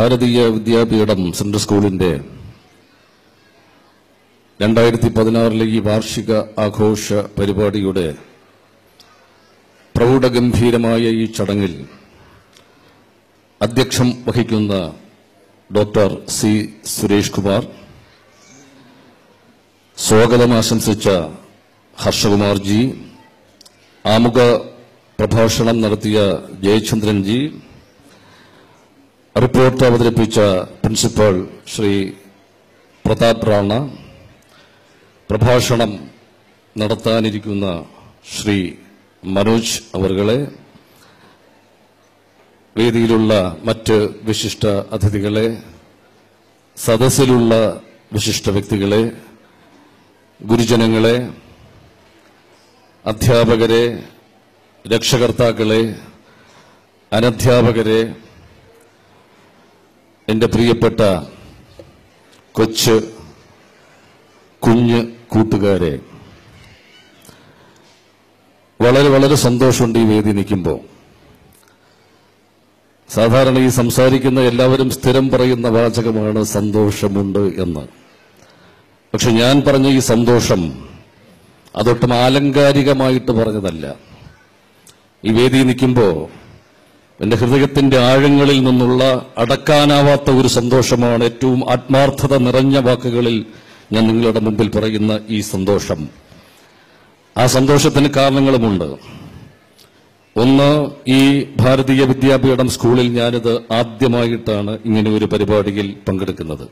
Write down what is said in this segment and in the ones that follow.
ഭാരതീയ വിദ്യാപീഠം central സ്കൂളിന്റെ രണ്ടായിരത്തി പതിനാറിലെ ഈ വാർഷിക ആഘോഷ പരിപാടിയുടെ പ്രൗഢഗംഭീരമായ ഈ ചടങ്ങിൽ അധ്യക്ഷം വഹിക്കുന്ന ഡോക്ടർ സി സുരേഷ് കുമാർ സ്വാഗതം ആശംസിച്ച ഹർഷകുമാർ ജി ആമുഖ പ്രഭാഷണം നടത്തിയ ജയചന്ദ്രൻ ജി റിപ്പോർട്ട് അവതരിപ്പിച്ച പ്രിൻസിപ്പൽ ശ്രീ പ്രതാപ് റാണ പ്രഭാഷണം നടത്താനിരിക്കുന്ന ശ്രീ മനോജ് അവർകളെ വേദിയിലുള്ള മറ്റ് വിശിഷ്ട അതിഥികളെ സദസ്സിലുള്ള വിശിഷ്ട വ്യക്തികളെ ഗുരുജനങ്ങളെ അധ്യാപകരെ രക്ഷകർത്താക്കളെ അനധ്യാപകരെ എന്റെ പ്രിയപ്പെട്ട കൊച്ച് കുഞ്ഞ് കൂട്ടുകാരെ വളരെ വളരെ സന്തോഷമുണ്ട് ഈ വേദി നിൽക്കുമ്പോൾ. സാധാരണ ഈ സംസാരിക്കുന്ന എല്ലാവരും സ്ഥിരം പറയുന്ന വാചകമാണ് സന്തോഷമുണ്ട് എന്ന്. പക്ഷെ ഞാൻ പറഞ്ഞ ഈ സന്തോഷം അതൊട്ടും ആലങ്കാരികമായിട്ട് പറഞ്ഞതല്ല. ഈ വേദി നിൽക്കുമ്പോൾ എന്റെ ഹൃദയത്തിന്റെ ആഴങ്ങളിൽ നിന്നുള്ള അടക്കാനാവാത്ത ഒരു സന്തോഷമാണ് ഏറ്റവും ആത്മാർത്ഥത നിറഞ്ഞ വാക്കുകളിൽ ഞാൻ നിങ്ങളുടെ മുമ്പിൽ പറയുന്ന ഈ സന്തോഷം. ആ സന്തോഷത്തിന് കാരണങ്ങളുമുണ്ട്. ഒന്ന് ഈ ഭാരതീയ വിദ്യാപീഠം സ്കൂളിൽ ഞാനിത് ആദ്യമായിട്ടാണ് ഇങ്ങനെ ഒരു പരിപാടിയിൽ പങ്കെടുക്കുന്നത്.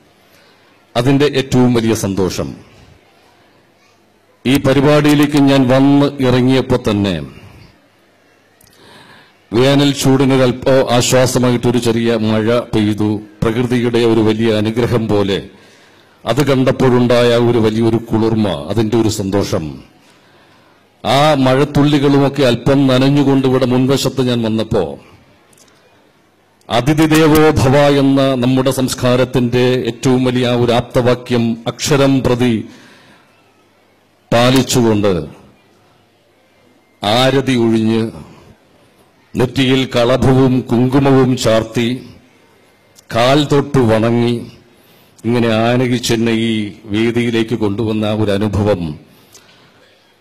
അതിന്റെ ഏറ്റവും വലിയ സന്തോഷം. ഈ പരിപാടിയിലേക്ക് ഞാൻ വന്ന് ഇറങ്ങിയപ്പോൾ തന്നെ വേനൽ ചൂടിന് അല്പോ ആശ്വാസമായിട്ടൊരു ചെറിയ മഴ പെയ്തു. പ്രകൃതിയുടെ ഒരു വലിയ അനുഗ്രഹം പോലെ അത് കണ്ടപ്പോഴുണ്ടായ ഒരു വലിയൊരു കുളിർമ അതിന്റെ ഒരു സന്തോഷം. ആ മഴത്തുള്ളികളുമൊക്കെ അല്പം നനഞ്ഞുകൊണ്ട് ഇവിടെ മുൻവശത്ത് ഞാൻ വന്നപ്പോ അതിഥിദേവോ ഭവ എന്ന നമ്മുടെ സംസ്കാരത്തിന്റെ ഏറ്റവും വലിയ ആ ഒരു ആപ്തവാക്യം അക്ഷരം പ്രതി പാലിച്ചുകൊണ്ട് ആരതി ഒഴിഞ്ഞ് നെറ്റിയിൽ കളഭവും കുങ്കുമവും ചാർത്തി കാൽ തൊട്ട് വണങ്ങി ഇങ്ങനെ ആനകിച്ചെന്നെ ഈ വേദിയിലേക്ക് കൊണ്ടുവന്ന ഒരു അനുഭവം.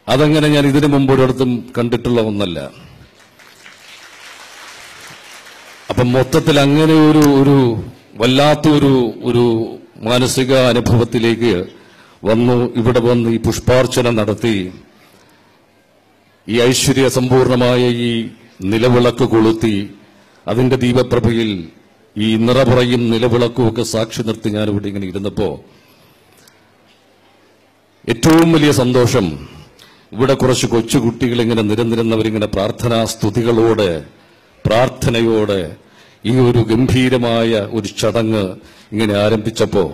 അതങ്ങനെ ഞാൻ ഇതിനു മുമ്പ് ഒരിടത്തും കണ്ടിട്ടുള്ള ഒന്നല്ല. അപ്പം മൊത്തത്തിൽ അങ്ങനെ ഒരു ഒരു വല്ലാത്തൊരു ഒരു മാനസിക അനുഭവത്തിലേക്ക് വന്നു. ഇവിടെ വന്ന് ഈ പുഷ്പാർച്ചന നടത്തി. ഈ ഐശ്വര്യ സമ്പൂർണമായ ഈ നിലവിളക്ക് കൊളുത്തി അതിന്റെ ദീപപ്രഭയിൽ ഈ നിറപുറയും നിലവിളക്കും ഒക്കെ സാക്ഷി നിർത്തി ഞാനിവിടെ ഇങ്ങനെ ഇരുന്നപ്പോൾ ഏറ്റവും വലിയ സന്തോഷം ഇവിടെ കുറച്ച് കൊച്ചുകുട്ടികൾ ഇങ്ങനെ നിരന്നിരുന്നവരിങ്ങനെ പ്രാർത്ഥനാ സ്തുതികളോടെ പ്രാർത്ഥനയോടെ ഈ ഒരു ഗംഭീരമായ ഒരു ചടങ്ങ് ഇങ്ങനെ ആരംഭിച്ചപ്പോൾ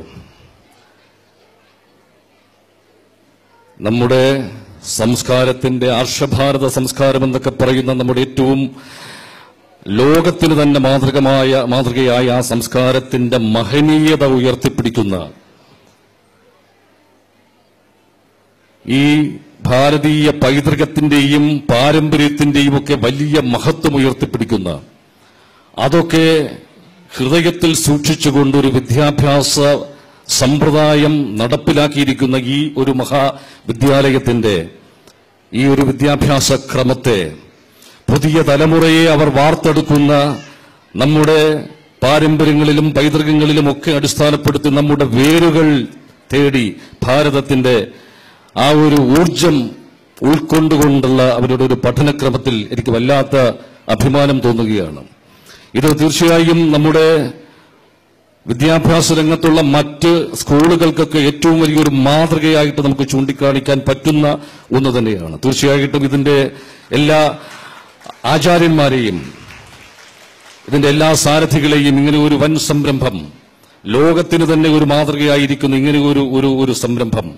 നമ്മുടെ സംസ്കാരത്തിന്റെ ആർഷഭാരത സംസ്കാരം എന്നൊക്കെ പറയുന്ന നമ്മുടെ ഏറ്റവും ലോകത്തിന് തന്നെ മാതൃകമായ മാതൃകയായ ആ സംസ്കാരത്തിന്റെ മഹനീയത ഉയർത്തിപ്പിടിക്കുന്ന ഈ ഭാരതീയ പൈതൃകത്തിന്റെയും പാരമ്പര്യത്തിന്റെയും ഒക്കെ വലിയ മഹത്വം ഉയർത്തിപ്പിടിക്കുന്ന അതൊക്കെ ഹൃദയത്തിൽ സൂക്ഷിച്ചുകൊണ്ട് ഒരു വിദ്യാഭ്യാസ സമ്പ്രദായം നടപ്പിലാക്കിയിരിക്കുന്ന ഈ ഒരു മഹാവിദ്യാലയത്തിന്റെ ഈ ഒരു വിദ്യാഭ്യാസ ക്രമത്തെ പുതിയ തലമുറയെ അവർ വാർത്തെടുക്കുന്ന നമ്മുടെ പാരമ്പര്യങ്ങളിലും പൈതൃകങ്ങളിലും ഒക്കെ അടിസ്ഥാനപ്പെടുത്തി നമ്മുടെ വേരുകൾ തേടി ഭാരതത്തിന്റെ ആ ഒരു ഊർജം ഉൾക്കൊണ്ടുകൊണ്ടുള്ള അവരുടെ ഒരു പഠനക്രമത്തിൽ എനിക്ക് വല്ലാത്ത അഭിമാനം തോന്നുകയാണ്. ഇത് തീർച്ചയായും നമ്മുടെ വിദ്യാഭ്യാസ രംഗത്തുള്ള മറ്റ് സ്കൂളുകൾക്കൊക്കെ ഏറ്റവും വലിയൊരു മാതൃകയായിട്ട് നമുക്ക് ചൂണ്ടിക്കാണിക്കാൻ പറ്റുന്ന ഒന്ന് തന്നെയാണ്. തീർച്ചയായിട്ടും ഇതിന്റെ എല്ലാ ആചാര്യന്മാരെയും ഇതിന്റെ എല്ലാ സാരഥികളെയും ഇങ്ങനെ ഒരു വൻ സംരംഭം ലോകത്തിന് തന്നെ ഒരു മാതൃകയായിരിക്കുന്ന ഇങ്ങനെ ഒരു ഒരു ഒരു സംരംഭം.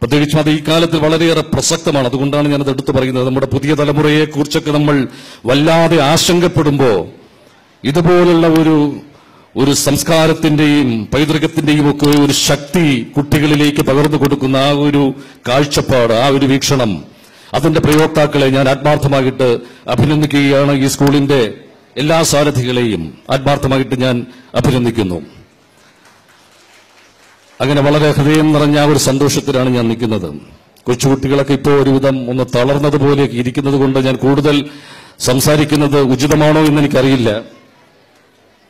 പ്രത്യേകിച്ചും അത് ഈ കാലത്തിൽ വളരെയേറെ പ്രസക്തമാണ്. അതുകൊണ്ടാണ് ഞാനത് എടുത്തു പറയുന്നത്. നമ്മുടെ പുതിയ തലമുറയെ കുറിച്ചൊക്കെ നമ്മൾ വല്ലാതെ ആശങ്കപ്പെടുമ്പോൾ ഇതുപോലുള്ള ഒരു ഒരു സംസ്കാരത്തിന്റെയും പൈതൃകത്തിന്റെയും ഒക്കെ ഒരു ശക്തി കുട്ടികളിലേക്ക് പകർന്നു കൊടുക്കുന്ന ആ ഒരു കാഴ്ചപ്പാട് ആ ഒരു വീക്ഷണം അതിന്റെ പ്രയോക്താക്കളെ ഞാൻ ആത്മാർത്ഥമായിട്ട് അഭിനന്ദിക്കുകയാണ് ഈ സ്കൂളിന്റെ എല്ലാ സാരഥികളെയും ആത്മാർത്ഥമായിട്ട് ഞാൻ അഭിനന്ദിക്കുന്നു. അങ്ങനെ വളരെ ഹൃദയം നിറഞ്ഞ ഒരു സന്തോഷത്തിലാണ് ഞാൻ നിൽക്കുന്നത്. കൊച്ചുകുട്ടികളൊക്കെ ഇപ്പോൾ ഒരുവിധം ഒന്ന് തളർന്നതുപോലെ ഇരിക്കുന്നത് കൊണ്ട് ഞാൻ കൂടുതൽ സംസാരിക്കുന്നത് ഉചിതമാണോ എന്ന് എനിക്കറിയില്ല.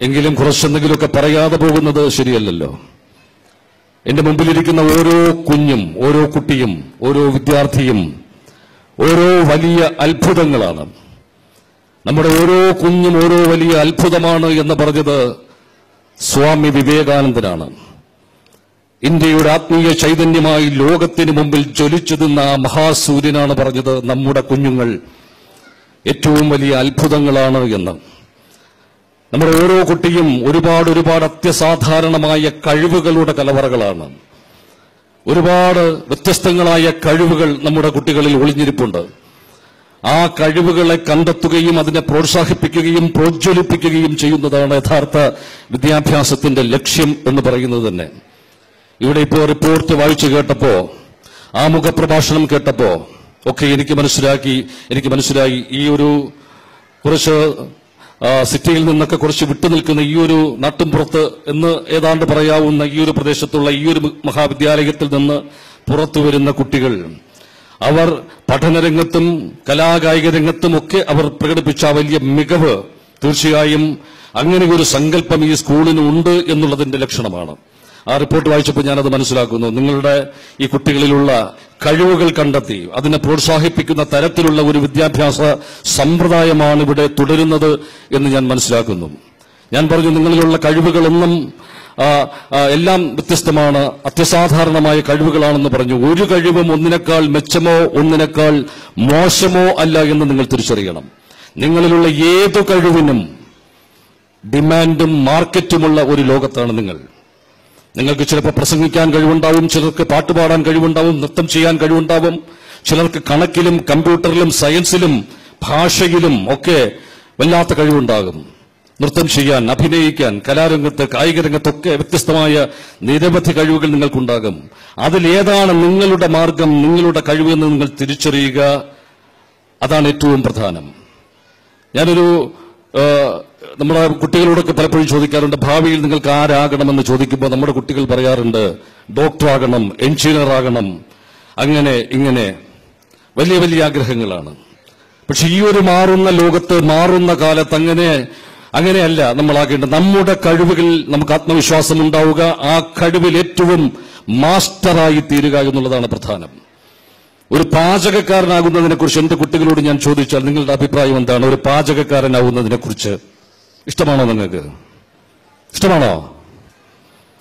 എങ്കിലും കുറച്ചെന്തെങ്കിലുമൊക്കെ പറയാതെ പോകുന്നത് ശരിയല്ലല്ലോ. എന്റെ മുമ്പിലിരിക്കുന്ന ഓരോ കുഞ്ഞും ഓരോ കുട്ടിയും ഓരോ വിദ്യാർത്ഥിയും ഓരോ വലിയ അത്ഭുതങ്ങളാണ്. നമ്മുടെ ഓരോ കുഞ്ഞും ഓരോ വലിയ അത്ഭുതമാണ് എന്ന് പറഞ്ഞത് സ്വാമി വിവേകാനന്ദനാണ്. ഇന്ത്യയുടെ ആത്മീയ ചൈതന്യമായി ലോകത്തിന് മുമ്പിൽ ജ്വലിച്ചു നിന്ന ആ മഹാസൂര്യനാണ് പറഞ്ഞത് നമ്മുടെ കുഞ്ഞുങ്ങൾ ഏറ്റവും വലിയ അത്ഭുതങ്ങളാണ് എന്ന്. നമ്മുടെ ഓരോ കുട്ടിയും ഒരുപാട് ഒരുപാട് അത്യസാധാരണമായ കഴിവുകളുടെ കലവറകളാണ്. ഒരുപാട് വ്യത്യസ്തങ്ങളായ കഴിവുകൾ നമ്മുടെ കുട്ടികളിൽ ഒളിഞ്ഞിരിപ്പുണ്ട്. ആ കഴിവുകളെ കണ്ടെത്തുകയും അതിനെ പ്രോത്സാഹിപ്പിക്കുകയും പ്രോജ്വലിപ്പിക്കുകയും ചെയ്യുന്നതാണ് യഥാർത്ഥ വിദ്യാഭ്യാസത്തിന്റെ ലക്ഷ്യം എന്ന് പറയുന്നത് തന്നെ. ഇവിടെ ഇപ്പോൾ റിപ്പോർട്ട് വായിച്ചു കേട്ടപ്പോ ആമുഖ പ്രഭാഷണം കേട്ടപ്പോ ഒക്കെ എനിക്ക് മനസ്സിലാക്കി എനിക്ക് മനസ്സിലായി ഈ ഒരു കുറച്ച് സിറ്റിയിൽ നിന്നൊക്കെ കുറച്ച് വിട്ടുനിൽക്കുന്ന ഈ ഒരു നാട്ടുംപുറത്ത് എന്ന് ഏതാണ്ട് പറയാവുന്ന ഈ ഒരു പ്രദേശത്തുള്ള ഈ ഒരു മഹാവിദ്യാലയത്തിൽ നിന്ന് പുറത്തു വരുന്ന കുട്ടികൾ. അവർ പഠനരംഗത്തും കലാകായിക രംഗത്തും ഒക്കെ അവർ പ്രകടിപ്പിച്ച വലിയ മികവ് തീർച്ചയായും അങ്ങനെ ഒരു സങ്കല്പം ഈ സ്കൂളിന് ഉണ്ട് എന്നുള്ളതിന്റെ ലക്ഷണമാണ്. ആ റിപ്പോർട്ട് വായിച്ചപ്പോൾ ഞാനത് മനസ്സിലാക്കുന്നു. നിങ്ങളുടെ ഈ കുട്ടികളിലുള്ള കഴിവുകൾ കണ്ടെത്തി അതിനെ പ്രോത്സാഹിപ്പിക്കുന്ന തരത്തിലുള്ള ഒരു വിദ്യാഭ്യാസ സമ്പ്രദായമാണ് ഇവിടെ തുടരുന്നത് എന്ന് ഞാൻ മനസ്സിലാക്കുന്നു. ഞാൻ പറഞ്ഞു നിങ്ങളിലുള്ള കഴിവുകളൊന്നും എല്ലാം വ്യത്യസ്തമാണ് അത്യസാധാരണമായ കഴിവുകളാണെന്ന് പറഞ്ഞു. ഒരു കഴിവും ഒന്നിനേക്കാൾ മെച്ചമോ ഒന്നിനേക്കാൾ മോശമോ അല്ല എന്ന് നിങ്ങൾ തിരിച്ചറിയണം. നിങ്ങളിലുള്ള ഏതു കഴിവിനും ഡിമാൻഡും മാർക്കറ്റുമുള്ള ഒരു ലോകത്താണ് നിങ്ങൾ. നിങ്ങൾക്ക് ചിലപ്പോൾ പ്രസംഗിക്കാൻ കഴിവുണ്ടാവും ചിലർക്ക് പാട്ടുപാടാൻ കഴിവുണ്ടാവും നൃത്തം ചെയ്യാൻ കഴിവുണ്ടാവും. ചിലർക്ക് കണക്കിലും കമ്പ്യൂട്ടറിലും സയൻസിലും ഭാഷയിലും ഒക്കെ വല്ലാത്ത കഴിവുണ്ടാകും. നൃത്തം ചെയ്യാൻ അഭിനയിക്കാൻ കലാരംഗത്ത് കായിക രംഗത്തൊക്കെ വ്യത്യസ്തമായ നിരവധി കഴിവുകൾ നിങ്ങൾക്കുണ്ടാകും. അതിലേതാണ് നിങ്ങളുടെ മാർഗം നിങ്ങളുടെ കഴിവെന്ന് നിങ്ങൾ തിരിച്ചറിയുക. അതാണ് ഏറ്റവും പ്രധാനം. ഞാനൊരു നമ്മുടെ കുട്ടികളോടൊക്കെ പലപ്പോഴും ചോദിക്കാറുണ്ട് ഭാവിയിൽ നിങ്ങൾക്ക് ആരാകണമെന്ന് ചോദിക്കുമ്പോൾ നമ്മുടെ കുട്ടികൾ പറയാറുണ്ട് ഡോക്ടർ ആകണം എഞ്ചിനീയർ ആകണം അങ്ങനെ ഇങ്ങനെ. വലിയ വലിയ ആഗ്രഹങ്ങളാണ്. പക്ഷെ ഈ ഒരു മാറുന്ന ലോകത്ത് മാറുന്ന കാലത്ത് അങ്ങനെ അങ്ങനെയല്ല നമ്മളാകേണ്ടത് നമ്മുടെ കഴിവുകളിൽ നമുക്ക് ആത്മവിശ്വാസം ഉണ്ടാവുക ആ കഴിവിൽ ഏറ്റവും മാസ്റ്ററായി തീരുക എന്നുള്ളതാണ് പ്രധാനം. ഒരു പാചകക്കാരനാകുന്നതിനെ കുറിച്ച് എന്റെ കുട്ടികളോട് ഞാൻ ചോദിച്ചാൽ നിങ്ങളുടെ അഭിപ്രായം എന്താണ്? ഒരു പാചകക്കാരനാകുന്നതിനെ കുറിച്ച് ഇഷ്ടമാണോ നിങ്ങൾക്ക്? ഇഷ്ടമാണോ?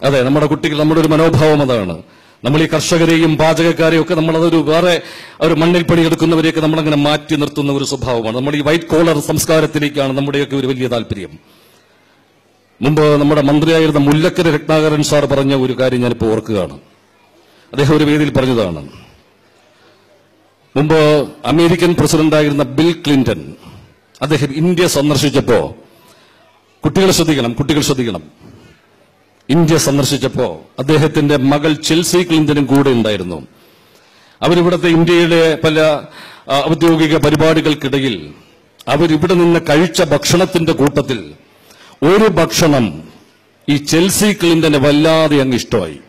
അതെ നമ്മുടെ കുട്ടികൾ നമ്മുടെ ഒരു മനോഭാവം അതാണ്. നമ്മൾ ഈ കർഷകരെയും പാചകക്കാരെയും ഒക്കെ നമ്മൾ അതൊരു വേറെ ഒരു മണ്ണിൽ പണിയെടുക്കുന്നവരെയൊക്കെ നമ്മളങ്ങനെ മാറ്റി നിർത്തുന്ന ഒരു സ്വഭാവമാണ്. നമ്മൾ ഈ വൈറ്റ് കോളർ സംസ്കാരത്തിലേക്കാണ് നമ്മുടെയൊക്കെ ഒരു വലിയ താല്പര്യം. മുമ്പ് നമ്മുടെ മന്ത്രിയായിരുന്ന മുല്ലക്കര രത്നാകരൻ സാർ പറഞ്ഞ ഒരു കാര്യം ഞാനിപ്പോൾ ഓർക്കുകയാണ്. അദ്ദേഹം ഒരു വേദിയിൽ പറഞ്ഞതാണ്. മുമ്പ് അമേരിക്കൻ പ്രസിഡന്റായിരുന്ന ബിൽ ക്ലിന്റൺ അദ്ദേഹം ഇന്ത്യ സന്ദർശിച്ചപ്പോ കുട്ടികൾ ശ്രദ്ധിക്കണം കുട്ടികൾ ശ്രദ്ധിക്കണം. ഇന്ത്യ സന്ദർശിച്ചപ്പോ അദ്ദേഹത്തിന്റെ മകൾ ചെൽസി ക്ലിന്റനും കൂടെ ഉണ്ടായിരുന്നു. അവരിവിടുത്തെ ഇന്ത്യയിലെ പല ഔദ്യോഗിക പരിപാടികൾക്കിടയിൽ അവരിവിടെ നിന്ന് കഴിച്ച ഭക്ഷണത്തിന്റെ കൂട്ടത്തിൽ ഒരു ഭക്ഷണം ഈ ചെൽസി ക്ലിന്റന് വല്ലാതെ അങ്ങ് ഇഷ്ടമായി.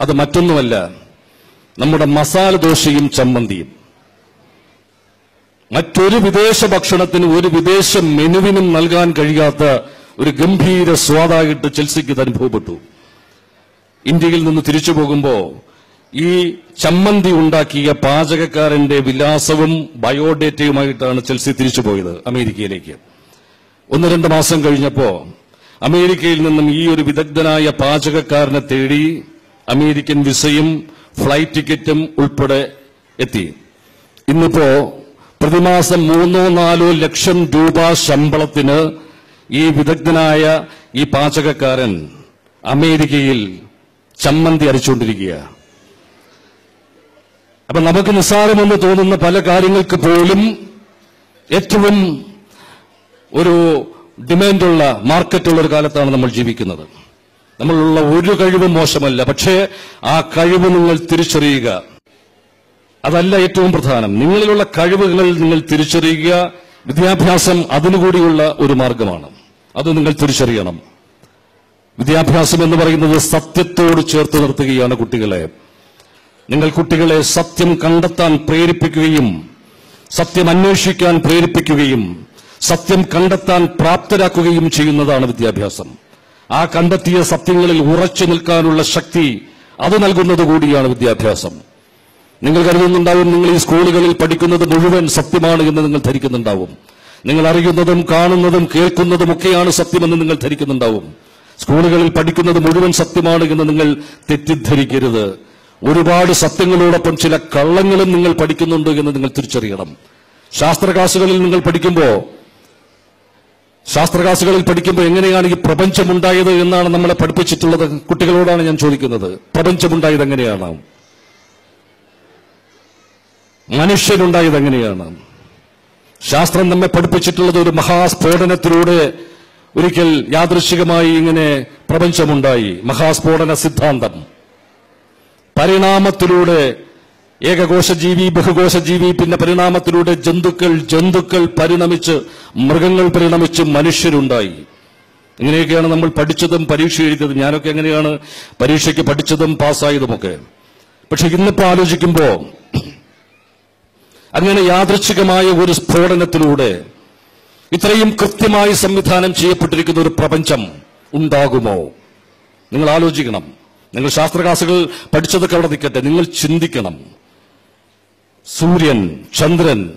അത് മറ്റൊന്നുമല്ല നമ്മുടെ മസാല ദോശയും ചമ്മന്തിയും. മറ്റൊരു വിദേശ ഭക്ഷണത്തിന് ഒരു വിദേശ മെനുവിനും നൽകാൻ കഴിയാത്ത ഒരു ഗംഭീര സ്വാദായിട്ട് ചെൽസിക്ക് അനുഭവപ്പെട്ടു. ഇന്ത്യയിൽ നിന്ന് തിരിച്ചു പോകുമ്പോ ഈ ചമ്മന്തി ഉണ്ടാക്കിയ പാചകക്കാരന്റെ വിലാസവും ബയോഡേറ്റയുമായിട്ടാണ് ചെൽസി തിരിച്ചു പോയത് അമേരിക്കയിലേക്ക്. ഒന്ന് രണ്ട് മാസം കഴിഞ്ഞപ്പോ അമേരിക്കയിൽ നിന്നും ഈ ഒരു വിദഗ്ധനായ പാചകക്കാരനെ തേടി അമേരിക്കൻ വിസയും ഫ്ലൈറ്റ് ടിക്കറ്റും ഉൾപ്പെടെ എത്തി. ഇന്നിപ്പോ പ്രതിമാസം മൂന്നോ നാലോ ലക്ഷം രൂപ ശമ്പളത്തിന് ഈ വിദഗ്ധനായ ഈ പാചകക്കാരൻ അമേരിക്കയിൽ ചമ്മന്തി അരിച്ചുകൊണ്ടിരിക്കുക അപ്പൊ നമുക്ക് നിസ്സാരമെന്ന് തോന്നുന്ന പല കാര്യങ്ങൾക്ക് പോലും ഏറ്റവും ഒരു ഡിമാൻഡുള്ള മാർക്കറ്റുള്ള ഒരു കാലത്താണ് നമ്മൾ ജീവിക്കുന്നത്. നമ്മളുള്ള ഒരു കഴിവും മോശമല്ല. പക്ഷേ ആ കഴിവ് നിങ്ങൾ തിരിച്ചറിയുക. അതല്ല ഏറ്റവും പ്രധാനം. നിങ്ങളിലുള്ള കഴിവുകൾ നിങ്ങൾ തിരിച്ചറിയുക. വിദ്യാഭ്യാസം അതിനുകൂടിയുള്ള ഒരു മാർഗമാണ്. അത് നിങ്ങൾ തിരിച്ചറിയണം. വിദ്യാഭ്യാസം എന്ന് പറയുന്നത് സത്യത്തോട് ചേർത്ത് നിർത്തുകയാണ് കുട്ടികളെ. നിങ്ങൾ കുട്ടികളെ സത്യം കണ്ടെത്താൻ പ്രേരിപ്പിക്കുകയും സത്യം അന്വേഷിക്കാൻ പ്രേരിപ്പിക്കുകയും സത്യം കണ്ടെത്താൻ പ്രാപ്തരാക്കുകയും ചെയ്യുന്നതാണ് വിദ്യാഭ്യാസം. ആ കണ്ടെത്തിയ സത്യങ്ങളിൽ ഉറച്ചു നിൽക്കാനുള്ള ശക്തി അത് നൽകുന്നത് കൂടിയാണ് വിദ്യാഭ്യാസം. നിങ്ങൾ കരുതുന്നുണ്ടാവും നിങ്ങൾ ഈ സ്കൂളുകളിൽ പഠിക്കുന്നത് മുഴുവൻ സത്യമാണ് എന്ന് നിങ്ങൾ ധരിക്കുന്നുണ്ടാവും. നിങ്ങൾ അറിയുന്നതും കാണുന്നതും കേൾക്കുന്നതും ഒക്കെയാണ് സത്യമെന്ന് നിങ്ങൾ ധരിക്കുന്നുണ്ടാവും. സ്കൂളുകളിൽ പഠിക്കുന്നത് മുഴുവൻ സത്യമാണ് എന്ന് നിങ്ങൾ തെറ്റിദ്ധരിക്കരുത്. ഒരുപാട് സത്യങ്ങളോടൊപ്പം ചില കള്ളങ്ങളും നിങ്ങൾ പഠിക്കുന്നുണ്ട് എന്ന് നിങ്ങൾ തിരിച്ചറിയണം. ശാസ്ത്രകാശുകളിൽ നിങ്ങൾ പഠിക്കുമ്പോൾ ശാസ്ത്രകാശുകളിൽ പഠിക്കുമ്പോൾ എങ്ങനെയാണ് ഈ പ്രപഞ്ചമുണ്ടായത് എന്നാണ് നമ്മളെ പഠിപ്പിച്ചിട്ടുള്ളത്? കുട്ടികളോടാണ് ഞാൻ ചോദിക്കുന്നത്. പ്രപഞ്ചമുണ്ടായത് എങ്ങനെയാണ്? മനുഷ്യനുണ്ടായത് എങ്ങനെയാണ്? ശാസ്ത്രം നമ്മെ പഠിപ്പിച്ചിട്ടുള്ളത് ഒരു മഹാസ്ഫോടനത്തിലൂടെ ഒരിക്കൽ യാദൃശികമായി ഇങ്ങനെ പ്രപഞ്ചമുണ്ടായി. മഹാസ്ഫോടന സിദ്ധാന്തം. പരിണാമത്തിലൂടെ ഏകകോശജീവി ബഹുകോശജീവി പിന്നെ പരിണാമത്തിലൂടെ ജന്തുക്കൾ ജന്തുക്കൾ പരിണമിച്ച് മൃഗങ്ങൾ പരിണമിച്ച് മനുഷ്യരുണ്ടായി. ഇങ്ങനെയൊക്കെയാണ് നമ്മൾ പഠിച്ചതും പരീക്ഷ എഴുതിയതും. ഞാനൊക്കെ എങ്ങനെയാണ് പരീക്ഷയ്ക്ക് പഠിച്ചതും പാസ്സായതുമൊക്കെ. പക്ഷെ ഇന്നിപ്പോ ആലോചിക്കുമ്പോ അങ്ങനെ യാദൃച്ഛികമായ ഒരു സ്ഫോടനത്തിലൂടെ ഇത്രയും കൃത്യമായി സംവിധാനം ചെയ്യപ്പെട്ടിരിക്കുന്ന ഒരു പ്രപഞ്ചം ഉണ്ടാകുമോ? നിങ്ങൾ ആലോചിക്കണം. നിങ്ങൾ ശാസ്ത്ര ക്ലാസുകൾ പഠിച്ചതൊക്കെ അവിടെ നിൽക്കട്ടെ. നിങ്ങൾ ചിന്തിക്കണം. സൂര്യൻ ചന്ദ്രൻ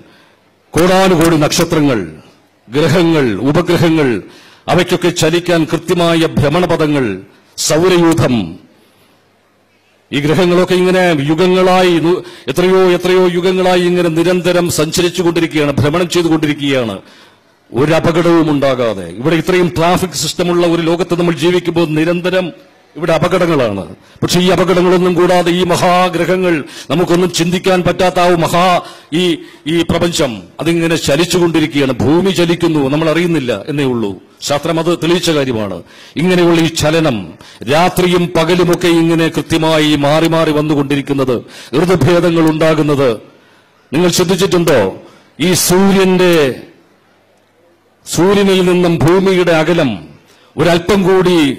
കോടാനുകോടി നക്ഷത്രങ്ങൾ ഗ്രഹങ്ങൾ ഉപഗ്രഹങ്ങൾ അവയ്ക്കൊക്കെ ചലിക്കാൻ കൃത്യമായ ഭ്രമണപഥങ്ങൾ സൗരയൂഥം ഈ ഗ്രഹങ്ങളൊക്കെ ഇങ്ങനെ യുഗങ്ങളായി എത്രയോ എത്രയോ യുഗങ്ങളായി ഇങ്ങനെ നിരന്തരം സഞ്ചരിച്ചുകൊണ്ടിരിക്കുകയാണ് ഭ്രമണം ചെയ്തുകൊണ്ടിരിക്കുകയാണ്. ഒരു അപകടവും ഉണ്ടാകാതെ ഇവിടെ ഇത്രയും ട്രാഫിക് സിസ്റ്റമുള്ള ഒരു ലോകത്ത് നമ്മൾ ജീവിക്കുമ്പോൾ നിരന്തരം ഇവിടെ അപകടങ്ങളാണ്. പക്ഷെ ഈ അപകടങ്ങളൊന്നും കൂടാതെ ഈ മഹാഗ്രഹങ്ങൾ നമുക്കൊന്നും ചിന്തിക്കാൻ പറ്റാത്ത ആ മഹാ ഈ ഈ പ്രപഞ്ചം അതിങ്ങനെ ചലിച്ചുകൊണ്ടിരിക്കുകയാണ്. ഭൂമി ചലിക്കുന്നു നമ്മൾ അറിയുന്നില്ല എന്നേ ഉള്ളൂ. ശാസ്ത്രം അത് തെളിയിച്ച കാര്യമാണ്. ഇങ്ങനെയുള്ള ഈ ചലനം രാത്രിയും പകലുമൊക്കെ ഇങ്ങനെ കൃത്യമായി മാറി മാറി വന്നുകൊണ്ടിരിക്കുന്നത് ഋതുഭേദങ്ങൾ ഉണ്ടാകുന്നത്. നിങ്ങൾ ശ്രദ്ധിച്ചിട്ടുണ്ടോ? ഈ സൂര്യന്റെ സൂര്യനിൽ നിന്നും ഭൂമിയുടെ അകലം ഒരല്പം കൂടി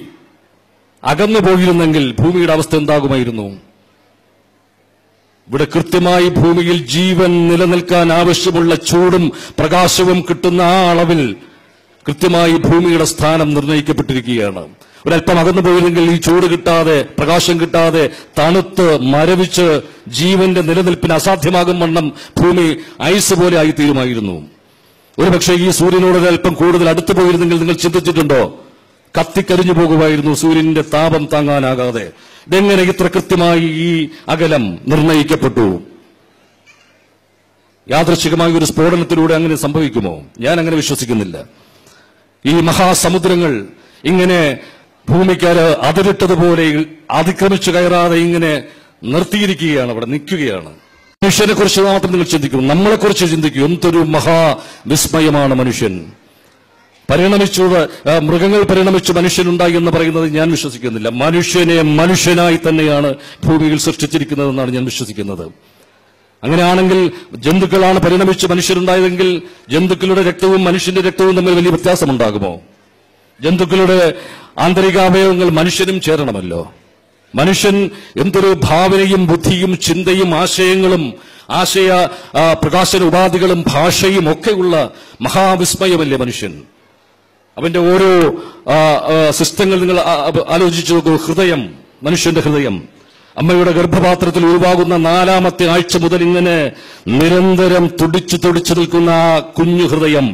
അകന്നു പോയിരുന്നെങ്കിൽ ഭൂമിയുടെ അവസ്ഥ എന്താകുമായിരുന്നു? ഇവിടെ കൃത്യമായി ഭൂമിയിൽ ജീവൻ നിലനിൽക്കാൻ ആവശ്യമുള്ള ചൂടും പ്രകാശവും കിട്ടുന്ന ആ അളവിൽ കൃത്യമായി ഭൂമിയുടെ സ്ഥാനം നിർണയിക്കപ്പെട്ടിരിക്കുകയാണ് ഒരല്പം അകന്നു പോയിരുന്നെങ്കിൽ ഈ ചൂട് കിട്ടാതെ പ്രകാശം കിട്ടാതെ തണുത്ത് മരവിച്ച് ജീവന്റെ നിലനിൽപ്പിന് അസാധ്യമാകും വണ്ണം ഭൂമി ഐസ് പോലെ ആയിത്തീരുമായിരുന്നു. ഒരുപക്ഷെ ഈ സൂര്യനോട് ഒരല്പം കൂടുതൽ അടുത്തു പോയിരുന്നെങ്കിൽ നിങ്ങൾ ചിന്തിച്ചിട്ടുണ്ടോ? കത്തിക്കരിഞ്ഞു പോകുമായിരുന്നു സൂര്യന്റെ താപം താങ്ങാനാകാതെ. ഇതെങ്ങനെ ഇത്ര കൃത്യമായി ഈ അകലം നിർണയിക്കപ്പെട്ടു? യാദൃശികമായ ഒരു സ്ഫോടനത്തിലൂടെ അങ്ങനെ സംഭവിക്കുമോ? ഞാൻ അങ്ങനെ വിശ്വസിക്കുന്നില്ല. ഈ മഹാസമുദ്രങ്ങൾ ഇങ്ങനെ ഭൂമിക്കാര് അതിരിട്ടതുപോലെ അതിക്രമിച്ചു കയറാതെ ഇങ്ങനെ നിർത്തിയിരിക്കുകയാണ് അവിടെ നിൽക്കുകയാണ്. മനുഷ്യനെ കുറിച്ച് മാത്രം നിങ്ങൾ ചിന്തിക്കും. നമ്മളെക്കുറിച്ച് ചിന്തിക്കൂ. എന്തൊരു മഹാവിസ്മയമാണ് മനുഷ്യൻ. പരിണമിച്ചത് മൃഗങ്ങൾ പരിണമിച്ച് മനുഷ്യനുണ്ടായി എന്ന് പറയുന്നത് ഞാൻ വിശ്വസിക്കുന്നില്ല. മനുഷ്യനെ മനുഷ്യനായി തന്നെയാണ് ഭൂമിയിൽ സൃഷ്ടിച്ചിരിക്കുന്നതെന്നാണ് ഞാൻ വിശ്വസിക്കുന്നത്. അങ്ങനെയാണെങ്കിൽ ജന്തുക്കളാണ് പരിണമിച്ച് മനുഷ്യരുണ്ടായതെങ്കിൽ ജന്തുക്കളുടെ രക്തവും മനുഷ്യന്റെ രക്തവും തമ്മിൽ വലിയ വ്യത്യാസമുണ്ടാകുമോ? ജന്തുക്കളുടെ ആന്തരികാവയവങ്ങൾ മനുഷ്യനും ചേരണമല്ലോ. മനുഷ്യൻ എന്തൊരു ഭാവനയും ബുദ്ധിയും ചിന്തയും ആശയങ്ങളും ആശയ പ്രകാശന ഉപാധികളും ഭാഷയും ഒക്കെയുള്ള മഹാവിസ്മയമല്ലേ മനുഷ്യൻ? അവന്റെ ഓരോ സിസ്റ്റങ്ങൾ നിങ്ങൾ ആലോചിച്ചു നോക്കൂ. ഹൃദയം മനുഷ്യന്റെ ഹൃദയം. അമ്മയുടെ ഗർഭപാത്രത്തിൽ ഉരുവാകുന്ന നാലാമത്തെ ആഴ്ച മുതൽ ഇങ്ങനെ നിരന്തരം തുടിച്ചു തുടിച്ചു നിൽക്കുന്ന ആ കുഞ്ഞു ഹൃദയം.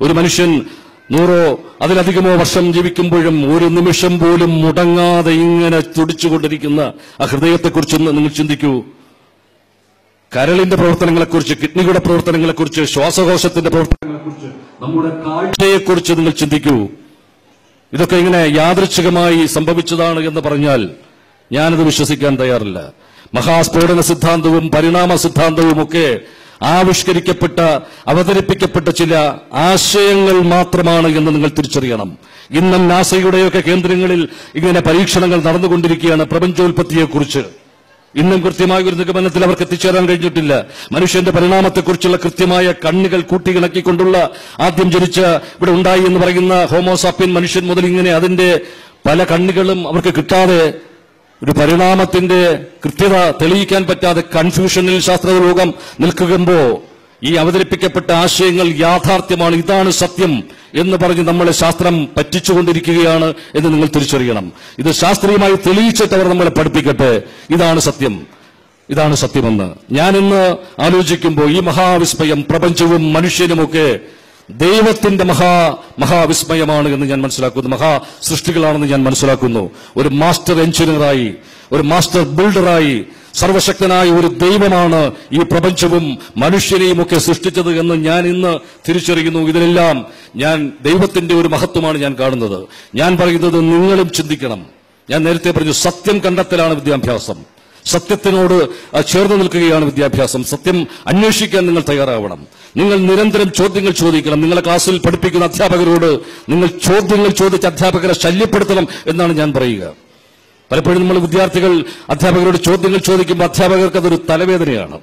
ഒരു മനുഷ്യൻ നൂറോ അതിലധികമോ വർഷം ജീവിക്കുമ്പോഴും ഒരു നിമിഷം പോലും മുടങ്ങാതെ ഇങ്ങനെ തുടിച്ചുകൊണ്ടിരിക്കുന്ന ആ ഹൃദയത്തെക്കുറിച്ചൊന്ന് നിങ്ങൾ ചിന്തിക്കൂ. കരളിന്റെ പ്രവർത്തനങ്ങളെക്കുറിച്ച് കിഡ്നിയുടെ പ്രവർത്തനങ്ങളെക്കുറിച്ച് ശ്വാസകോശത്തിന്റെ പ്രവർത്തനങ്ങളെക്കുറിച്ച് നമ്മുടെ കാഴ്ചയെക്കുറിച്ച് നിങ്ങൾ ചിന്തിക്കൂ. ഇതൊക്കെ ഇങ്ങനെ യാദൃച്ഛികമായി സംഭവിച്ചതാണ് എന്ന് പറഞ്ഞാൽ ഞാനത് വിശ്വസിക്കാൻ തയ്യാറില്ല. മഹാസ്ഫോടന സിദ്ധാന്തവും പരിണാമ സിദ്ധാന്തവും ഒക്കെ ആവിഷ്കരിക്കപ്പെട്ട അവതരിപ്പിക്കപ്പെട്ട ചില ആശയങ്ങൾ മാത്രമാണ് എന്ന് നിങ്ങൾ തിരിച്ചറിയണം. ഇന്നും നാസയുടെയൊക്കെ കേന്ദ്രങ്ങളിൽ ഇങ്ങനെ പരീക്ഷണങ്ങൾ നടന്നുകൊണ്ടിരിക്കുകയാണ് പ്രപഞ്ചോൽപത്തിയെക്കുറിച്ച്. ഇന്നും കൃത്യമായ ഒരു നിഗമനത്തിൽ അവർക്ക് എത്തിച്ചേരാൻ കഴിഞ്ഞിട്ടില്ല. മനുഷ്യന്റെ പരിണാമത്തെക്കുറിച്ചുള്ള കൃത്യമായ കണ്ണുകൾ കൂട്ടിയിണക്കിക്കൊണ്ടുള്ള ആദ്യം ജനിച്ച ഇവിടെ ഉണ്ടായി എന്ന് പറയുന്ന ഹോമോസാപ്പിയൻ മനുഷ്യൻ മുതൽ ഇങ്ങനെ അതിന്റെ പല കണ്ണുകളും അവർക്ക് കിട്ടാതെ ഒരു പരിണാമത്തിന്റെ കൃത്യത തെളിയിക്കാൻ പറ്റാതെ കൺഫ്യൂഷനിൽ ശാസ്ത്രലോകം നിൽക്കുമ്പോ ഈ അവതരിപ്പിക്കപ്പെട്ട ആശയങ്ങൾ യാഥാർത്ഥ്യമാണ് ഇതാണ് സത്യം എന്ന് പറഞ്ഞ് നമ്മളെ ശാസ്ത്രം പറ്റിച്ചുകൊണ്ടിരിക്കുകയാണ് എന്ന് നിങ്ങൾ തിരിച്ചറിയണം. ഇത് ശാസ്ത്രീയമായി തെളിയിച്ചിട്ട് അവർ നമ്മളെ പഠിപ്പിക്കട്ടെ. ഇതാണ് സത്യം. ഇതാണ് സത്യമെന്ന്. ഞാൻ ഇന്ന് ആലോചിക്കുമ്പോൾ ഈ മഹാവിസ്മയം പ്രപഞ്ചവും മനുഷ്യനുമൊക്കെ ദൈവത്തിന്റെ മഹാ മഹാവിസ്മയമാണ് എന്ന് ഞാൻ മനസ്സിലാക്കുന്നു. മഹാ സൃഷ്ടികളാണെന്ന് ഞാൻ മനസ്സിലാക്കുന്നു. ഒരു മാസ്റ്റർ എഞ്ചിനീയറായി ഒരു മാസ്റ്റർ ബിൽഡറായി സർവശക്തനായ ഒരു ദൈവമാണ് ഈ പ്രപഞ്ചവും മനുഷ്യനെയും ഒക്കെ സൃഷ്ടിച്ചത് എന്ന് ഞാൻ ഇന്ന് തിരിച്ചറിയുന്നു. ഇതിലെല്ലാം ഞാൻ ദൈവത്തിന്റെ ഒരു മഹത്വമാണ് ഞാൻ കാണുന്നത്. ഞാൻ പറയുന്നത് നിങ്ങളും ചിന്തിക്കണം. ഞാൻ നേരത്തെ പറഞ്ഞു സത്യം കണ്ടെത്തലാണ് വിദ്യാഭ്യാസം. സത്യത്തിനോട് ചേർന്ന് നിൽക്കുകയാണ് വിദ്യാഭ്യാസം. സത്യം അന്വേഷിക്കാൻ നിങ്ങൾ തയ്യാറാവണം. നിങ്ങൾ നിരന്തരം ചോദ്യങ്ങൾ ചോദിക്കണം. നിങ്ങളെ ക്ലാസ്സിൽ പഠിപ്പിക്കുന്ന അധ്യാപകരോട് നിങ്ങൾ ചോദ്യങ്ങൾ ചോദിച്ച് അധ്യാപകരെ ശല്യപ്പെടുത്തണം എന്നാണ് ഞാൻ പറയുക. പലപ്പോഴും നമ്മൾ വിദ്യാർത്ഥികൾ അധ്യാപകരോട് ചോദ്യങ്ങൾ ചോദിക്കുമ്പോൾ അധ്യാപകർക്ക് അതൊരു തലവേദനയാണ്.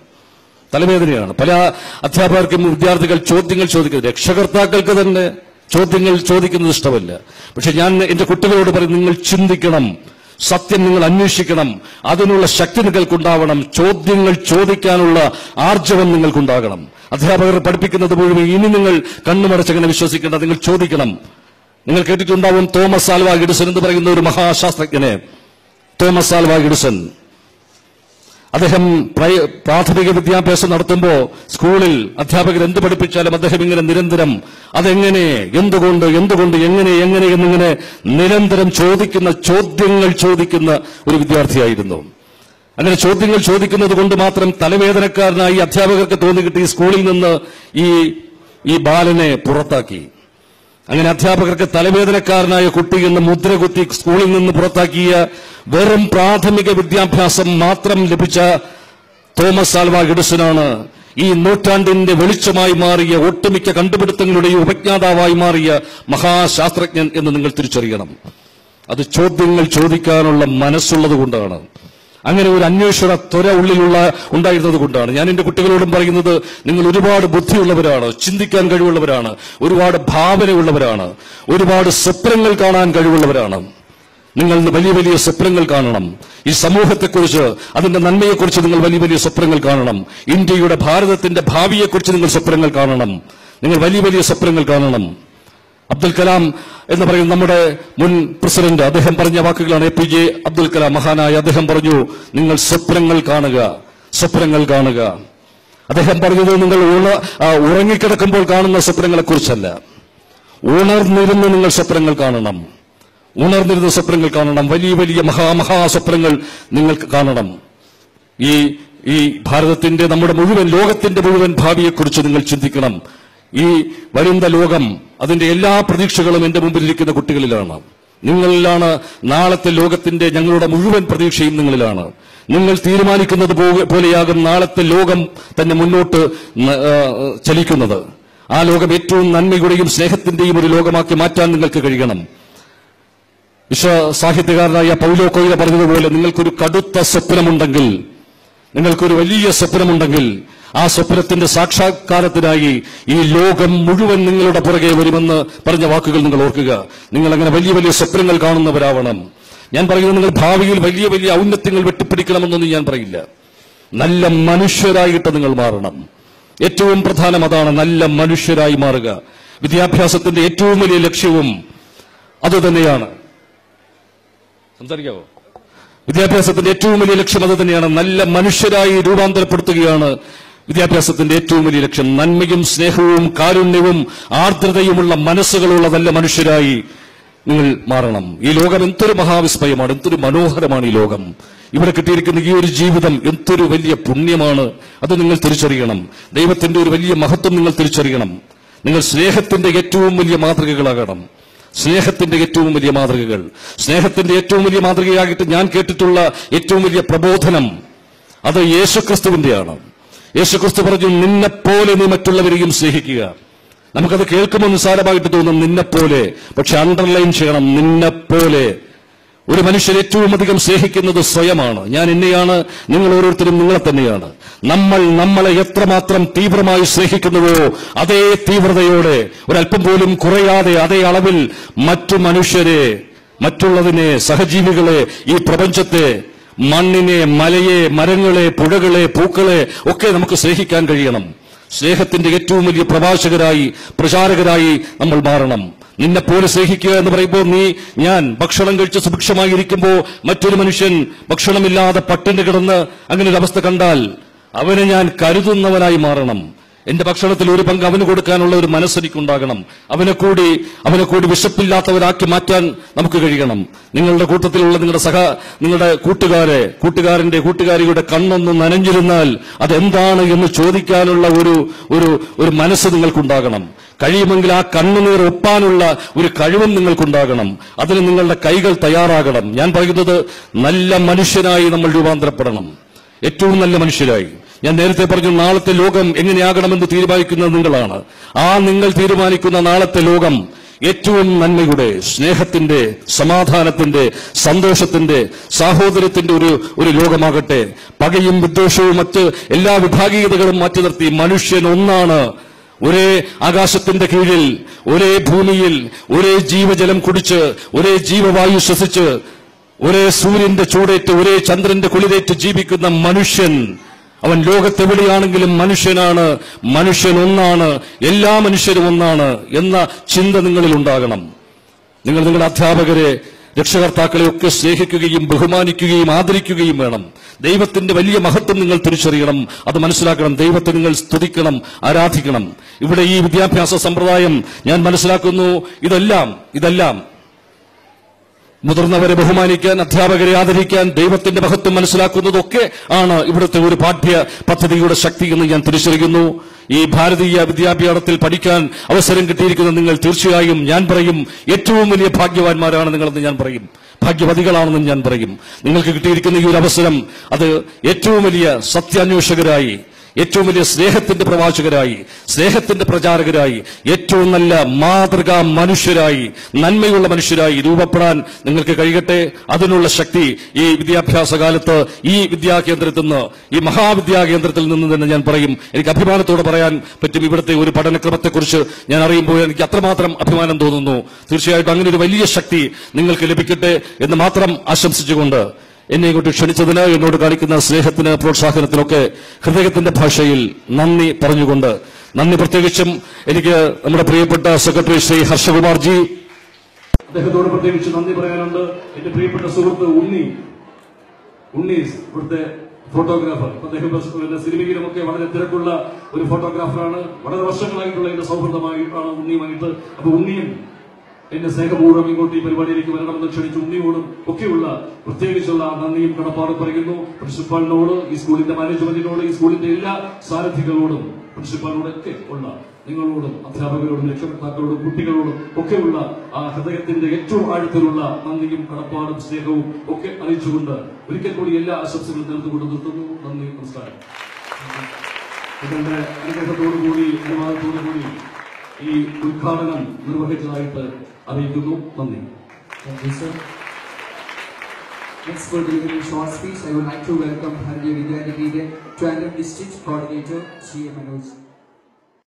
തലവേദനയാണ്. പല അധ്യാപകർക്കും വിദ്യാർത്ഥികൾ ചോദ്യങ്ങൾ ചോദിക്കുന്നത്. രക്ഷകർത്താക്കൾക്ക് തന്നെ ചോദ്യങ്ങൾ ചോദിക്കുന്നത് ഇഷ്ടമല്ല. പക്ഷെ ഞാൻ എന്റെ കുട്ടികളോട് പറയും നിങ്ങൾ ചിന്തിക്കണം. സത്യം നിങ്ങൾ അന്വേഷിക്കണം. അതിനുള്ള ശക്തി നിങ്ങൾക്കുണ്ടാവണം. ചോദ്യങ്ങൾ ചോദിക്കാനുള്ള ആർജവം നിങ്ങൾക്കുണ്ടാകണം. അധ്യാപകർ പഠിപ്പിക്കുന്നത് മുഴുവൻ ഇനി നിങ്ങൾ കണ്ണുമടച്ചങ്ങനെ വിശ്വസിക്കേണ്ട നിങ്ങൾ ചോദിക്കണം. നിങ്ങൾ കേട്ടിട്ടുണ്ടാവും തോമസ് ആൽവ ഗിഡ്സൺ എന്ന് പറയുന്ന ഒരു മഹാശാസ്ത്രജ്ഞനെ. Thomas Alva ഗിഡ്സൺ. അദ്ദേഹം പ്രൈ- പ്രാഥമിക വിദ്യാഭ്യാസം നടത്തുമ്പോൾ സ്കൂളിൽ അധ്യാപകർ എന്ത് പഠിപ്പിച്ചാലും അദ്ദേഹം ഇങ്ങനെ നിരന്തരം അതെങ്ങനെ എന്തുകൊണ്ട് എന്തുകൊണ്ട് എങ്ങനെ എങ്ങനെ എന്നിങ്ങനെ നിരന്തരം ചോദിക്കുന്ന ചോദ്യങ്ങൾ ചോദിക്കുന്ന ഒരു വിദ്യാർത്ഥിയായിരുന്നു. അങ്ങനെ ചോദ്യങ്ങൾ ചോദിക്കുന്നത് കൊണ്ട് മാത്രം തലവേദനക്കാരനായി അധ്യാപകർക്ക് തോന്നിക്കിട്ട് ഈ സ്കൂളിൽ നിന്ന് ഈ ഈ ബാലനെ പുറത്താക്കി. അങ്ങനെ അധ്യാപകർക്ക് തലവേദനക്കാരനായ കുട്ടി എന്ന് മുദ്രകുത്തി സ്കൂളിൽ നിന്ന് പുറത്താക്കിയ വെറും പ്രാഥമിക വിദ്യാഭ്യാസം മാത്രം ലഭിച്ച തോമസ് ആൽവ ഗിഡ്സനാണ് ഈ നൂറ്റാണ്ടിന്റെ വെളിച്ചമായി മാറിയ ഒട്ടുമിക്ക കണ്ടുപിടുത്തങ്ങളുടെയും ഉപജ്ഞാതാവായി മാറിയ മഹാശാസ്ത്രജ്ഞൻ എന്ന് നിങ്ങൾ തിരിച്ചറിയണം. അത് ചോദ്യങ്ങൾ ചോദിക്കാനുള്ള മനസ്സുള്ളത് കൊണ്ടാണ് അങ്ങനെ ഒരു അന്വേഷണ ത്വര ഉള്ളിലുള്ള ഉണ്ടായിരുന്നത് കൊണ്ടാണ്. ഞാൻ എന്റെ കുട്ടികളോടും പറയുന്നത് നിങ്ങൾ ഒരുപാട് ബുദ്ധിയുള്ളവരാണ് ചിന്തിക്കാൻ കഴിവുള്ളവരാണ് ഒരുപാട് ഭാവനയുള്ളവരാണ് ഒരുപാട് സ്വപ്നങ്ങൾ കാണാൻ കഴിവുള്ളവരാണ്. നിങ്ങൾ വലിയ വലിയ സ്വപ്നങ്ങൾ കാണണം. ഈ സമൂഹത്തെക്കുറിച്ച് അതിന്റെ നന്മയെക്കുറിച്ച് നിങ്ങൾ വലിയ വലിയ സ്വപ്നങ്ങൾ കാണണം. ഇന്ത്യയുടെ ഭാരതത്തിന്റെ ഭാവിയെക്കുറിച്ച് നിങ്ങൾ സ്വപ്നങ്ങൾ കാണണം. നിങ്ങൾ വലിയ വലിയ സ്വപ്നങ്ങൾ കാണണം. അബ്ദുൽ കലാം എന്ന് പറയുന്ന നമ്മുടെ മുൻ പ്രസിഡന്റ് അദ്ദേഹം പറഞ്ഞ വാക്കുകളാണ്. A P J Abdul Kalam മഹാനായ അദ്ദേഹം പറഞ്ഞു നിങ്ങൾ സ്വപ്നങ്ങൾ കാണുക സ്വപ്നങ്ങൾ കാണുക. അദ്ദേഹം പറഞ്ഞത് നിങ്ങൾ ഉറങ്ങിക്കിടക്കുമ്പോൾ കാണുന്ന സ്വപ്നങ്ങളെ കുറിച്ചല്ല ഉണർന്നിരുന്ന് നിങ്ങൾ സ്വപ്നങ്ങൾ കാണണം. ഉണർന്നിരുന്ന് സ്വപ്നങ്ങൾ കാണണം. വലിയ വലിയ മഹാമഹാ സ്വപ്നങ്ങൾ നിങ്ങൾക്ക് കാണണം. ഈ ഈ ഭാരതത്തിന്റെ നമ്മുടെ മുഴുവൻ ലോകത്തിന്റെ മുഴുവൻ ഭാവിയെക്കുറിച്ച് നിങ്ങൾ ചിന്തിക്കണം. ഈ വരുന്ന ലോകം അതിന്റെ എല്ലാ പ്രതീക്ഷകളും എന്റെ മുമ്പിലിരിക്കുന്ന കുട്ടികളിലാണ്. നിങ്ങളിലാണ് നാളത്തെ ലോകത്തിന്റെ ഞങ്ങളുടെ മുഴുവൻ പ്രതീക്ഷയും നിങ്ങളിലാണ്. നിങ്ങൾ തീരുമാനിക്കുന്നത് പോലെയാകും നാളത്തെ ലോകം തന്നെ മുന്നോട്ട് ചലിക്കുന്നത്. ആ ലോകം ഏറ്റവും നന്മയുടെയും സ്നേഹത്തിന്റെയും ഒരു ലോകമാക്കി മാറ്റാൻ നിങ്ങൾക്ക് കഴിയണം. വിശ്വ സാഹിത്യകാരനായ പൗലോ കൊയ്ല പറഞ്ഞതുപോലെ നിങ്ങൾക്കൊരു കടുത്ത സ്വപ്നമുണ്ടെങ്കിൽ നിങ്ങൾക്കൊരു വലിയ സ്വപ്നമുണ്ടെങ്കിൽ ആ സ്വപ്നത്തിന്റെ സാക്ഷാത്കാരത്തിനായി ഈ ലോകം മുഴുവൻ നിങ്ങളുടെ പുറകെ വരുമെന്ന് പറഞ്ഞ വാക്കുകൾ നിങ്ങൾ ഓർക്കുക. നിങ്ങൾ അങ്ങനെ വലിയ വലിയ സ്വപ്നങ്ങൾ കാണുന്നവരാവണം. ഞാൻ പറയുന്നത് നിങ്ങൾ ഭാവിയിൽ വലിയ വലിയ ഔന്നത്യങ്ങൾ വെട്ടിപ്പിടിക്കണമെന്നൊന്നും ഞാൻ പറയില്ല. നല്ല മനുഷ്യരായിട്ട് നിങ്ങൾ മാറണം. ഏറ്റവും പ്രധാനം അതാണ് നല്ല മനുഷ്യരായി മാറുക. വിദ്യാഭ്യാസത്തിന്റെ ഏറ്റവും വലിയ ലക്ഷ്യവും അത് തന്നെയാണ്. സംസാരിക്കാവോ? വിദ്യാഭ്യാസത്തിന്റെ ഏറ്റവും വലിയ ലക്ഷ്യം അത് തന്നെയാണ്. നല്ല മനുഷ്യരായി രൂപാന്തരപ്പെടുത്തുകയാണ് വിദ്യാഭ്യാസത്തിന്റെ ഏറ്റവും വലിയ ലക്ഷ്യം നന്മയും സ്നേഹവും കാരുണ്യവും ആർദ്രതയുമുള്ള മനസ്സുകളുള്ളതല്ല മനുഷ്യരായി നിങ്ങൾ മാറണം. ഈ ലോകം എന്തൊരു മഹാവിസ്മയമാണ് എന്തൊരു മനോഹരമാണ് ഈ ലോകം. ഇവിടെ കിട്ടിയിരിക്കുന്ന ഈ ഒരു ജീവിതം എന്തൊരു വലിയ പുണ്യമാണ് അത് നിങ്ങൾ തിരിച്ചറിയണം. ദൈവത്തിന്റെ ഒരു വലിയ മഹത്വം നിങ്ങൾ തിരിച്ചറിയണം. നിങ്ങൾ സ്നേഹത്തിന്റെ ഏറ്റവും വലിയ മാതൃകകളാകണം. സ്നേഹത്തിന്റെ ഏറ്റവും വലിയ മാതൃകകൾ. സ്നേഹത്തിന്റെ ഏറ്റവും വലിയ മാതൃകയായിട്ട് ഞാൻ കേട്ടിട്ടുള്ള ഏറ്റവും വലിയ പ്രബോധനം അത് യേശുക്രിസ്തുവിന്റെയാണ്. യേശുക്രിസ്തു പറഞ്ഞു നിന്നെപ്പോലെ നീ മറ്റുള്ളവരെയും സ്നേഹിക്കുക. നമുക്കത് കേൾക്കുമ്പോൾ നിസ്സാരമായിട്ട് തോന്നും നിന്നെപ്പോലെ. പക്ഷെ അണ്ടർലൈൻ ചെയ്യണം നിന്നെപ്പോലെ. ഒരു മനുഷ്യൻ ഏറ്റവും അധികം സ്നേഹിക്കുന്നത് സ്വയമാണ്. ഞാൻ എന്നെയാണ് നിങ്ങൾ ഓരോരുത്തരും നിങ്ങളെ തന്നെയാണ്. നമ്മൾ നമ്മളെ എത്രമാത്രം തീവ്രമായി സ്നേഹിക്കുന്നുവോ അതേ തീവ്രതയോടെ ഒരല്പം പോലും കുറയാതെ അതേ അളവിൽ മറ്റു മനുഷ്യരെ മറ്റുള്ളതിനെ സഹജീവികളെ ഈ പ്രപഞ്ചത്തെ മണ്ണിനെ മലയെ മരങ്ങളെ പുഴകളെ പൂക്കളെ ഒക്കെ നമുക്ക് സ്നേഹിക്കാൻ കഴിയണം. സ്നേഹത്തിന്റെ ഏറ്റവും വലിയ പ്രഭാഷകരായി പ്രചാരകരായി നമ്മൾ മാറണം. നിന്നെ പോലെ സ്നേഹിക്കുക എന്ന് പറയുമ്പോൾ നീ ഞാൻ ഭക്ഷണം കഴിച്ച് സുഭിക്ഷമായിരിക്കുമ്പോൾ മറ്റൊരു മനുഷ്യൻ ഭക്ഷണമില്ലാതെ പട്ടിണി കിടന്ന് അങ്ങനെ ഒരു അവസ്ഥ കണ്ടാൽ അവനെ ഞാൻ കരുതുന്നവനായി മാറണം. എന്റെ ഭക്ഷണത്തിൽ ഒരു പങ്ക് അവന് കൊടുക്കാനുള്ള ഒരു മനസ്സെനിക്കുണ്ടാകണം. അവനെ കൂടി അവനെ കൂടി വിശപ്പില്ലാത്തവരാക്കി മാറ്റാൻ നമുക്ക് കഴിയണം. നിങ്ങളുടെ കൂട്ടത്തിലുള്ള നിങ്ങളുടെ സഹ നിങ്ങളുടെ കൂട്ടുകാരെ കൂട്ടുകാരന്റെ കൂട്ടുകാരിയുടെ കണ്ണൊന്ന് നനഞ്ഞിരുന്നാൽ അതെന്താണ് എന്ന് ചോദിക്കാനുള്ള ഒരു ഒരു ഒരു മനസ്സ് നിങ്ങൾക്കുണ്ടാകണം. കഴിയുമെങ്കിൽ ആ കണ്ണുനീർ ഒപ്പാനുള്ള ഒരു കഴിവും നിങ്ങൾക്കുണ്ടാകണം. അതിന് നിങ്ങളുടെ കൈകൾ തയ്യാറാകണം. ഞാൻ പറയുന്നത് നല്ല മനുഷ്യനായി നമ്മൾ രൂപാന്തരപ്പെടണം. ഏറ്റവും നല്ല മനുഷ്യരായി. ഞാൻ നേരത്തെ പറഞ്ഞു നാളത്തെ ലോകം എങ്ങനെയാകണമെന്ന് തീരുമാനിക്കുന്നത് നിങ്ങളാണ്. ആ നിങ്ങൾ തീരുമാനിക്കുന്ന നാളത്തെ ലോകം ഏറ്റവും നന്മയുടെ സ്നേഹത്തിന്റെ സമാധാനത്തിന്റെ സന്തോഷത്തിന്റെ സാഹോദര്യത്തിന്റെ ഒരു ഒരു ലോകമാകട്ടെ. പകയും വിദ്വേഷവും മറ്റ് എല്ലാ വിഭാഗീയതകളും മാറ്റി നിർത്തി മനുഷ്യൻ ഒന്നാണ്. ഒരേ ആകാശത്തിന്റെ കീഴിൽ ഒരേ ഭൂമിയിൽ ഒരേ ജീവജലം കുടിച്ച് ഒരേ ജീവവായു ശ്വസിച്ച് ഒരേ സൂര്യന്റെ ചൂടേറ്റ് ഒരേ ചന്ദ്രന്റെ കുളിരേറ്റ് ജീവിക്കുന്ന മനുഷ്യൻ അവൻ ലോകത്തെവിടെയാണെങ്കിലും മനുഷ്യനാണ് മനുഷ്യൻ ഒന്നാണ് എല്ലാ മനുഷ്യരും ഒന്നാണ് എന്ന ചിന്ത നിങ്ങളിൽ ഉണ്ടാകണം. നിങ്ങൾ നിങ്ങളുടെ അധ്യാപകരെ രക്ഷകർത്താക്കളെ ഒക്കെ സ്നേഹിക്കുകയും ബഹുമാനിക്കുകയും ആദരിക്കുകയും വേണം. ദൈവത്തിന്റെ വലിയ മഹത്വം നിങ്ങൾ തിരിച്ചറിയണം. അത് മനസ്സിലാക്കണം. ദൈവത്തെ നിങ്ങൾ സ്തുതിക്കണം ആരാധിക്കണം. ഇവിടെ ഈ വിദ്യാഭ്യാസ സമ്പ്രദായം ഞാൻ മനസ്സിലാക്കുന്നു. ഇതെല്ലാം ഇതെല്ലാം മുതിർന്നവരെ ബഹുമാനിക്കാൻ അധ്യാപകരെ ആദരിക്കാൻ ദൈവത്തിന്റെ മഹത്വം മനസ്സിലാക്കുന്നതൊക്കെ ആണ് ഇവിടുത്തെ ഒരു പാഠ്യ പദ്ധതിയുടെ ശക്തി എന്ന് ഞാൻ തിരിച്ചറിയുന്നു. ഈ ഭാരതീയ വിദ്യാഭ്യാസത്തിൽ പഠിക്കാൻ അവസരം കിട്ടിയിരിക്കുന്ന നിങ്ങൾ തീർച്ചയായും ഞാൻ പറയും. ഏറ്റവും വലിയ ഭാഗ്യവാന്മാരാണ് നിങ്ങളെന്ന് ഞാൻ പറയും. ഭാഗ്യവതികളാണെന്ന് ഞാൻ പറയും. നിങ്ങൾക്ക് കിട്ടിയിരിക്കുന്ന ഈ ഒരു അവസരം അത് ഏറ്റവും വലിയ സത്യാന്വേഷകരായി ഏറ്റവും വലിയ സ്നേഹത്തിന്റെ പ്രവാചകരായി സ്നേഹത്തിന്റെ പ്രചാരകരായി ഏറ്റവും നല്ല മാതൃകാ മനുഷ്യരായി നന്മയുള്ള മനുഷ്യരായി രൂപപ്പെടാൻ നിങ്ങൾക്ക് കഴിയട്ടെ. അതിനുള്ള ശക്തി ഈ വിദ്യാഭ്യാസ കാലത്ത് ഈ വിദ്യാകേന്ദ്രത്തിൽ നിന്ന് ഈ മഹാവിദ്യാകേന്ദ്രത്തിൽ നിന്ന് തന്നെ ഞാൻ പറയും. എനിക്ക് അഭിമാനത്തോടെ പറയാൻ പറ്റും ഇവിടുത്തെ ഒരു പഠനക്രമത്തെക്കുറിച്ച് ഞാൻ അറിയുമ്പോൾ എനിക്ക് അത്രമാത്രം അഭിമാനം തോന്നുന്നു. തീർച്ചയായിട്ടും അങ്ങനെ ഒരു വലിയ ശക്തി നിങ്ങൾക്ക് ലഭിക്കട്ടെ എന്ന് മാത്രം ആശംസിച്ചുകൊണ്ട് എന്നെ ഇങ്ങോട്ട് ക്ഷണിച്ചതിന് എന്നോട് കാണിക്കുന്ന സ്നേഹത്തിന് പ്രോത്സാഹനത്തിനൊക്കെ ഹൃദയത്തിന്റെ ഭാഷയിൽ നന്ദി പറഞ്ഞുകൊണ്ട് നന്ദി പ്രത്യേകിച്ചും എനിക്ക് നമ്മുടെ പ്രിയപ്പെട്ട സെക്രട്ടറി ശ്രീ ഹർഷകുമാർ ജി അദ്ദേഹത്തോട് പ്രത്യേകിച്ച് നന്ദി പറയാനുണ്ട്. എന്റെ പ്രിയപ്പെട്ട സുഹൃത്ത് ഉണ്ണി ഉണ്ണി ഇവിടുത്തെ ഫോട്ടോഗ്രാഫർ. അദ്ദേഹം സിനിമയിലുമൊക്കെ വളരെ തിരക്കുള്ള ഒരു ഫോട്ടോഗ്രാഫറാണ്. വളരെ വർഷങ്ങളായിട്ടുള്ള എന്റെ സൗഹൃദമായിട്ടാണ് ഉണ്ണിയുമായിട്ട്. അപ്പൊ ഉണ്ണിയും എന്റെ സ്നേഹപൂർവം ഇങ്ങോട്ട് ഈ പരിപാടിയിലേക്ക് വരണമെന്ന് ക്ഷണിച്ചു ഉണ്ണിയോടും ഒക്കെയുള്ള പ്രത്യേകിച്ചുള്ള നന്ദിയും കടപ്പാടും പറയുന്നു. പ്രിൻസിപ്പാളിനോട് ഈ സ്കൂളിന്റെ മാനേജ്മെന്റിനോട് ഈ സ്കൂളിന്റെ എല്ലാ സാരഥികളോടും പ്രിൻസിപ്പാളിനോടൊക്കെ ഉള്ള നിങ്ങളോടും അധ്യാപകരോടും രക്ഷകർത്താക്കളോടും കുട്ടികളോടും ഒക്കെയുള്ള ആ ഹൃദയത്തിന്റെ ഏറ്റവും ആഴത്തിലുള്ള നന്ദിയും കടപ്പാടും സ്നേഹവും ഒക്കെ അറിയിച്ചുകൊണ്ട് ഒരിക്കൽ കൂടി എല്ലാ ആശംസകളും നേർന്നുകൊണ്ട് നിർത്തുന്നു. നന്ദി നമസ്കാരം. ഇതിന്റെ അനുഗ്രഹത്തോടു കൂടി അനുവാദത്തോടു കൂടി ഈ ഉദ്ഘാടനം നിർവഹിച്ചതായിട്ട് అభివృద్ధికు పొంది thank you sir Next for delivering short speech, I would like to welcome Harya Vidyadivide, Trandam District Coordinator, CM Manoj.